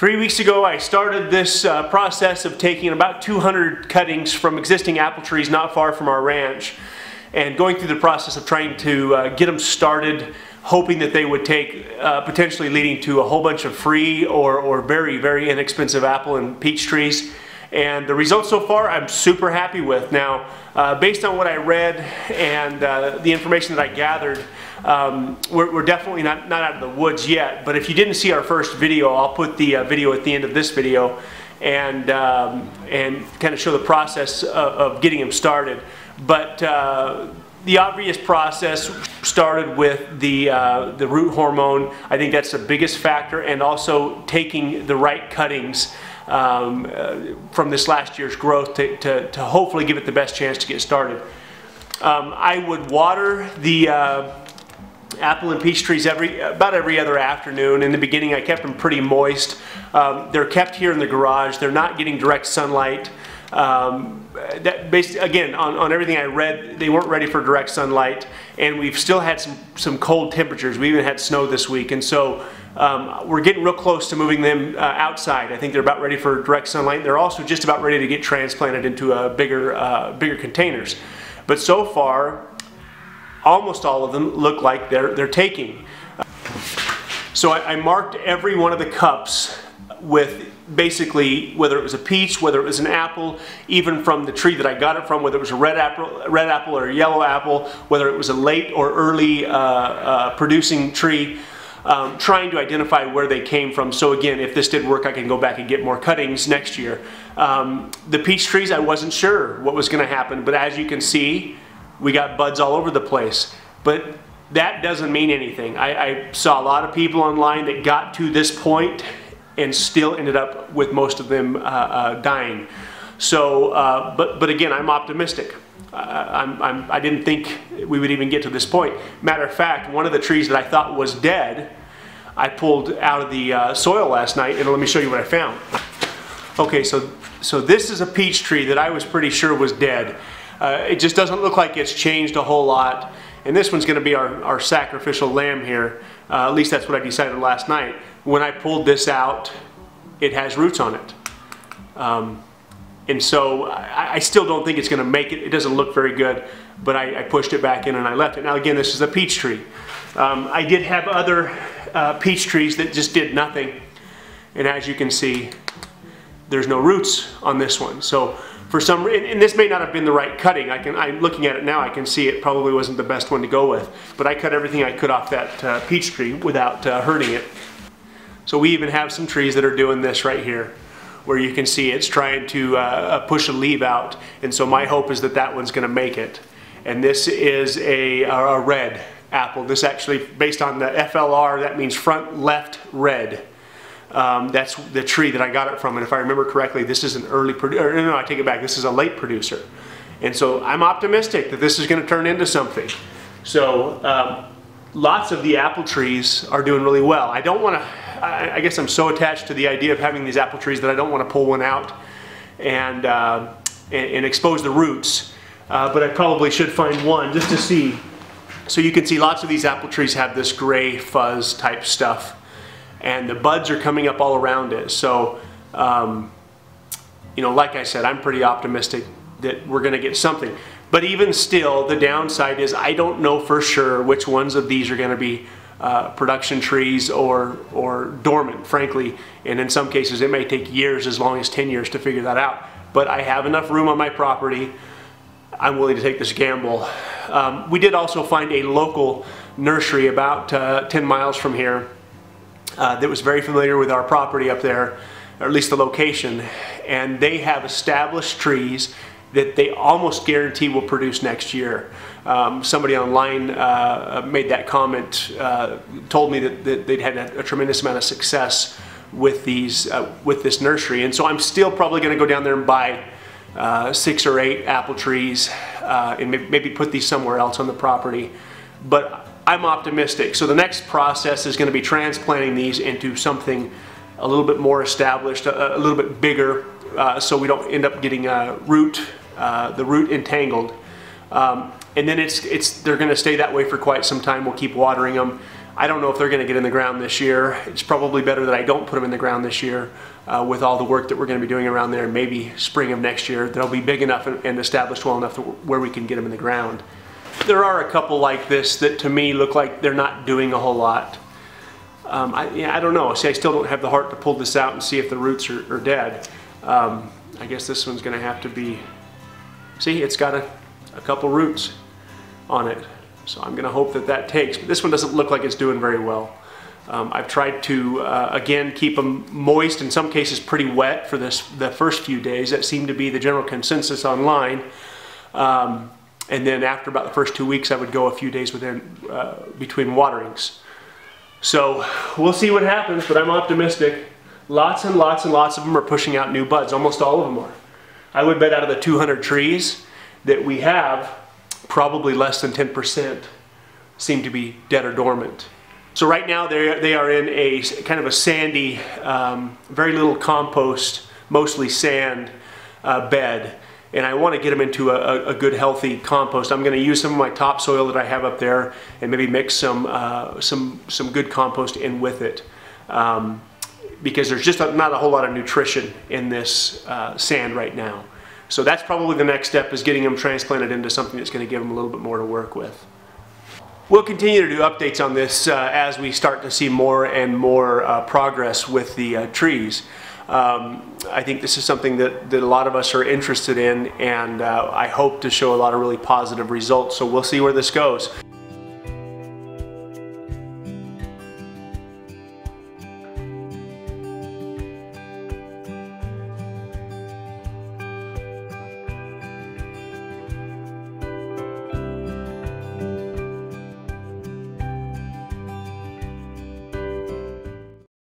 Three weeks ago, I started this uh, process of taking about 200 cuttings from existing apple trees not far from our ranch and going through the process of trying to uh, get them started, hoping that they would take, uh, potentially leading to a whole bunch of free or, or very, very inexpensive apple and peach trees. And the results so far, I'm super happy with. Now, uh, based on what I read and uh, the information that I gathered, um, we're, we're, definitely not, not out of the woods yet. But if you didn't see our first video, I'll put the uh, video at the end of this video and, um, and kind of show the process of, of getting them started. But uh, the obvious process started with the, uh, the root hormone. I think that's the biggest factor and also taking the right cuttings um, uh, from this last year's growth to, to, to, hopefully give it the best chance to get started. Um, I would water the uh, apple and peach trees every about every other afternoon. In the beginning, I kept them pretty moist. Um, they're kept here in the garage. They're not getting direct sunlight. Um, that based again on, on everything I read, they weren't ready for direct sunlight, and we've still had some some cold temperatures. We even had snow this week, and so um, we're getting real close to moving them uh, outside. I think they're about ready for direct sunlight. They're also just about ready to get transplanted into uh, bigger, uh, bigger containers. But so far, almost all of them look like they're, they're taking. So I, I marked every one of the cups with basically whether it was a peach, whether it was an apple, even from the tree that I got it from, whether it was a red apple, red apple or a yellow apple, whether it was a late or early uh, uh, producing tree um, trying to identify where they came from. So again, if this did work, I can go back and get more cuttings next year. Um, the peach trees, I wasn't sure what was going to happen, but as you can see, we got buds all over the place. But that doesn't mean anything. I, I saw a lot of people online that got to this point and still ended up with most of them uh, uh, dying. So, uh, but, but again, I'm optimistic. I'm, I'm, I did not think we would even get to this point. Matter of fact, one of the trees that I thought was dead, I pulled out of the uh, soil last night, and let me show you what I found. Okay, so, so this is a peach tree that I was pretty sure was dead. Uh, it just doesn't look like it's changed a whole lot. And this one's going to be our, our sacrificial lamb here. Uh, at least that's what I decided last night. When I pulled this out, it has roots on it. Um, and so I, I still don't think it's going to make it. It doesn't look very good, but I, I, pushed it back in and I left it. Now again, this is a peach tree. Um, I did have other uh, peach trees that just did nothing. And as you can see, there's no roots on this one. So for some, reason, and this may not have been the right cutting. I can, I'm looking at it now, I can see it probably wasn't the best one to go with. But I cut everything I could off that uh, peach tree without uh, hurting it. So we even have some trees that are doing this right here where you can see it's trying to uh, uh push a leaf out. And so my hope is that that one's going to make it. And this is a, a red apple. This actually, based on the FLR, that means front left red. Um, that's the tree that I got it from. And if I remember correctly, this is an early producer. No, no, I take it back. This is a late producer. And so I'm optimistic that this is going to turn into something. So um, lots of the apple trees are doing really well. I don't want to I, I, guess I'm so attached to the idea of having these apple trees that I don't want to pull one out and, uh, and, and, expose the roots. Uh, but I probably should find one just to see. So you can see lots of these apple trees have this gray fuzz type stuff. And the buds are coming up all around it. So, um, you know, like I said, I'm pretty optimistic that we're going to get something. But even still, the downside is I don't know for sure which ones of these are going to be uh, production trees or, or dormant, frankly. And in some cases, it may take years, as long as 10 years, to figure that out. But I have enough room on my property. I'm willing to take this gamble. Um, we did also find a local nursery about uh, 10 miles from here uh, that was very familiar with our property up there, or at least the location. And they have established trees that they almost guarantee will produce next year. Um, somebody online uh, made that comment, uh, told me that, that they'd had a, a, tremendous amount of success with these, uh, with this nursery, and so I'm still probably going to go down there and buy uh, six or eight apple trees uh, and maybe put these somewhere else on the property. But I'm optimistic. So the next process is going to be transplanting these into something a little bit more established, a, a little bit bigger, uh, so we don't end up getting a root, the root entangled. Um, and then it's, it's, they're going to stay that way for quite some time. We'll keep watering them. I don't know if they're going to get in the ground this year. It's probably better that I don't put them in the ground this year uh, with all the work that we're going to be doing around there. Maybe spring of next year they'll be big enough and, and established well enough where we can get them in the ground. There are a couple like this that to me look like they're not doing a whole lot. Um, I, yeah, I don't know. See, I still don't have the heart to pull this out and see if the roots are, are dead. Um, I guess this one's going to have to be, see, it's got a, a couple roots on it. So I'm going to hope that that takes. But this one doesn't look like it's doing very well. Um, I've tried to, uh, again, keep them moist, in some cases pretty wet for this the first few days. That seemed to be the general consensus online. Um, and then after about the first two weeks, I would go a few days within uh, between waterings. So we'll see what happens, but I'm optimistic. Lots and lots and lots of them are pushing out new buds. Almost all of them are. I would bet out of the 200 trees that we have, probably less than 10% seem to be dead or dormant. So right now they are in a kind of a sandy, um, very little compost, mostly sand uh, bed and I want to get them into a, a, good healthy compost. I'm going to use some of my topsoil that I have up there and maybe mix some uh, some some good compost in with it um, because there's just not a whole lot of nutrition in this uh, sand right now. So that's probably the next step is getting them transplanted into something that's going to give them a little bit more to work with. We'll continue to do updates on this uh, as we start to see more and more uh, progress with the uh, trees. Um, I think this is something that, that a lot of us are interested in and uh, I hope to show a lot of really positive results. So we'll see where this goes.